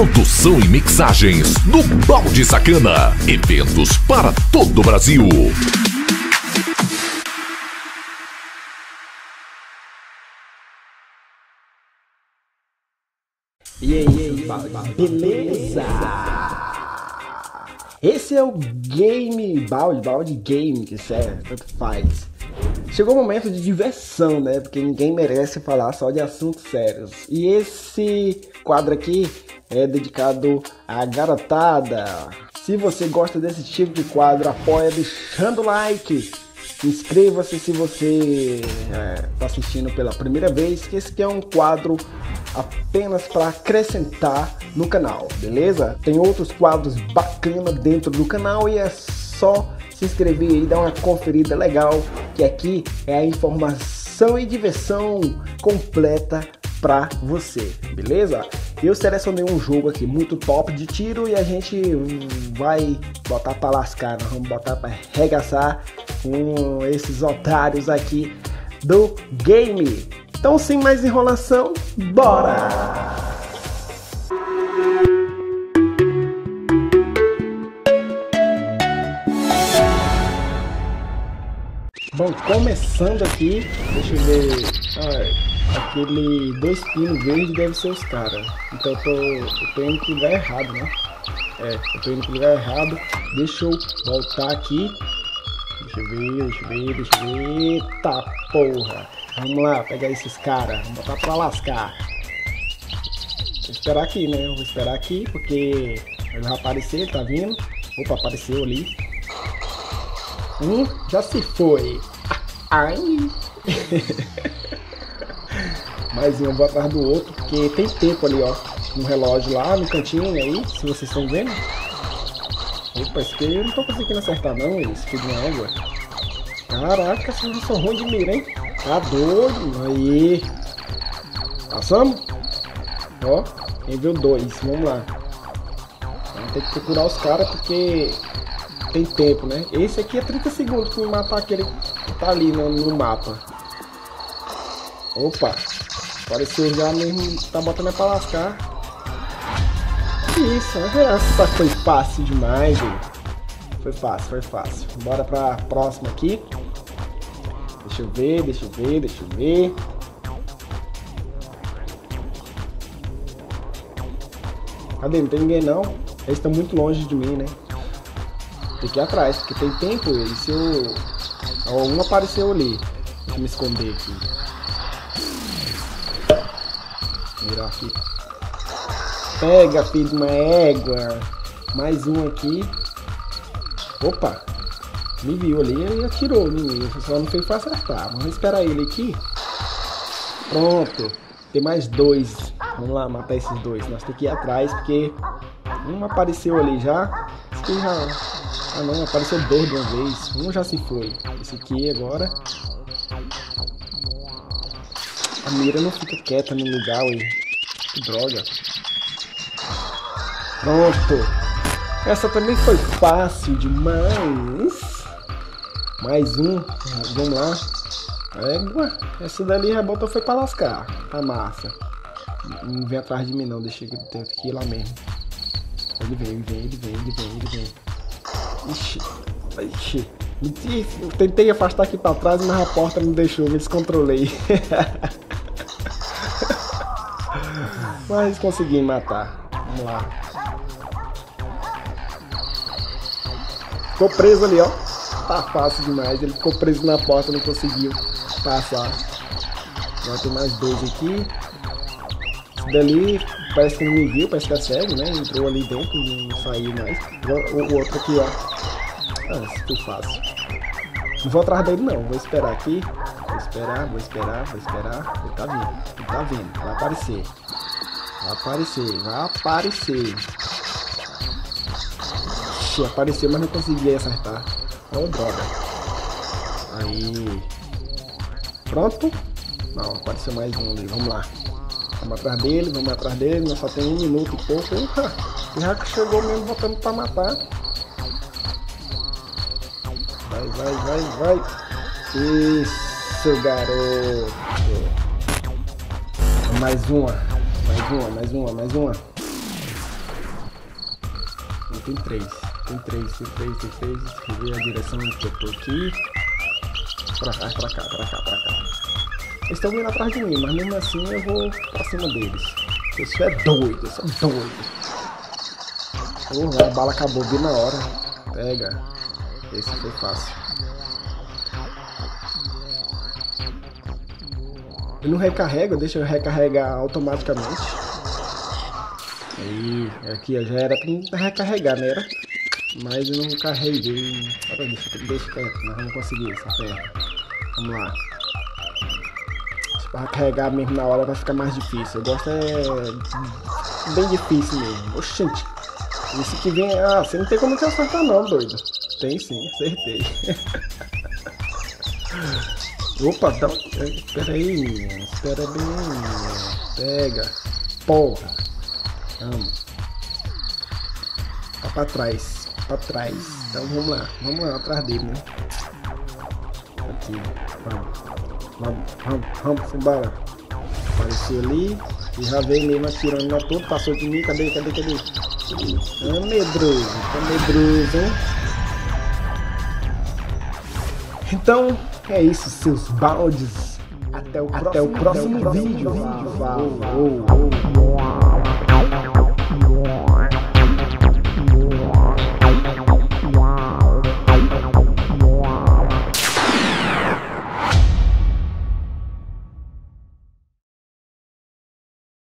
Produção e mixagens do Balde Sacana. Eventos para todo o Brasil. E aí, beleza? Esse é o Game Balde, Balde Game, que serve, tanto faz. Chegou o momento de diversão, né? Porque ninguém merece falar só de assuntos sérios. E esse quadro aqui é dedicado à garotada. Se você gosta desse tipo de quadro, apoia deixando like. Inscreva-se se você está é, assistindo pela primeira vez, que esse aqui é um quadro apenas para acrescentar no canal, beleza? Tem outros quadros bacanas dentro do canal e é só se inscrever e dar uma conferida legal, que aqui é a informação e diversão completa para você, beleza? Eu selecionei um jogo aqui muito top de tiro e a gente vai botar para lascar, nós vamos botar para arregaçar com esses otários aqui do game. Então, sem mais enrolação, bora! Bom, começando aqui, deixa eu ver. Ah, aquele dois pinos verdes deve ser os caras. Então eu tô, eu tô indo pro lugar errado, né? É, eu tô indo pro lugar errado. Deixa eu voltar aqui. Deixa eu ver, deixa eu ver, deixa eu ver. Eita porra! Vamos lá, pegar esses caras. Vamos botar pra lascar. Vou esperar aqui, né? Vou esperar aqui porque ele vai aparecer, tá vindo. Opa, apareceu ali. Um já se foi. Ai. Mais um, vou atrás do outro, porque tem tempo ali, ó. No relógio lá, no cantinho aí, se vocês estão vendo. Opa, esse aqui eu não tô conseguindo acertar não, esse filho de água. Caraca, vocês são ruins de mira, hein? Tá doido? Aí. Passamos? Ó, viu dois, vamos lá. Ter que procurar os caras porque tem tempo, né? Esse aqui é 30 segundos para matar aquele que tá ali no, no mapa. Opa! Apareceu já mesmo, tá botando é pra lascar. Isso, essa foi fácil demais, velho. Foi fácil, foi fácil. Bora pra próxima aqui. Deixa eu ver, deixa eu ver, deixa eu ver. Cadê? Não tem ninguém não. Eles estão muito longe de mim, né? Tem que ir atrás, porque tem tempo. E se eu. Ó, um apareceu ali. Deixa eu me esconder aqui. Virar aqui. Pega, filho de uma égua. Mais um aqui. Opa! Me viu ali e atirou em mim. Só não fez pra acertar. Vamos esperar ele aqui. Pronto. Tem mais dois. Vamos lá matar esses dois. Nós temos que ir atrás porque um apareceu ali já. Esse aqui já ah não, apareceu dois de uma vez. Um já se foi. Esse aqui agora. A mira não fica quieta no lugar, ué. Que droga. Pronto. Essa também foi fácil demais. Mais um. Vamos lá. Égua. Essa dali a bota foi pra lascar. A massa. Não vem atrás de mim não. Deixa eu ter que ir lá mesmo. Ele vem, ele vem, ele vem, ele vem, ele vem. Ixi, ixi. Eu tentei afastar aqui pra trás, mas a porta não deixou, me descontrolei. mas consegui matar. Vamos lá. Ficou preso ali, ó. Tá fácil demais. Ele ficou preso na porta, não conseguiu passar. Agora tem mais dois aqui. Esse dali parece que não me viu, parece que é cego, né? Entrou ali dentro e não saiu mais. O, o outro aqui, ó. Ah, isso foi fácil. Não vou atrás dele não, vou esperar aqui. Vou esperar, vou esperar, vou esperar. Ele tá vindo, ele tá vindo, vai aparecer. Vai aparecer, vai aparecer. Ixi, apareceu, mas não consegui acertar. Oh, droga. Aí. Pronto? Não, apareceu mais um ali, vamos lá. Vamos atrás dele, vamos atrás dele, nós só tem um minuto e pouco. O já chegou mesmo voltando pra matar. Vai, vai, vai, vai. Isso, garoto. Mais uma. Mais uma, mais uma, mais uma. tem três. Tem três, tem três, tem três. Deixa ver a direção que eu tô aqui. Pra cá, pra cá, pra cá, pra cá. Eles estão vindo atrás de mim, mas mesmo assim eu vou pra cima deles. Isso é doido, isso é doido. Oh, a bala acabou bem na hora. Pega. Esse foi fácil. Eu não recarrego, deixa eu recarregar automaticamente. Aí, aqui já era pra recarregar, né? Era? Mas eu não carreguei. Pera, deixa, deixa quieto, nós vamos conseguir essa pé. Vamos lá. Pra carregar mesmo na hora vai ficar mais difícil. Eu gosto é bem difícil mesmo. Oxente. Isso que vem. Ah, você não tem como te acertar não, doido. Tem sim, acertei. Opa, dá. Espera aí, espera bem. Pega. Porra. Vamos. Tá pra trás. Pra trás. Então vamos lá. Vamos lá atrás dele, né? Aqui. Vamos. Vamos, vamos, vamos, embora. Apareceu ali. E já veio mesmo atirando na todo. Passou de mim. Cadê, cadê, cadê? É medroso. Tá medroso, hein? Então, é isso, seus baldes. Até o próximo, Até o próximo vídeo. vídeo. vídeo.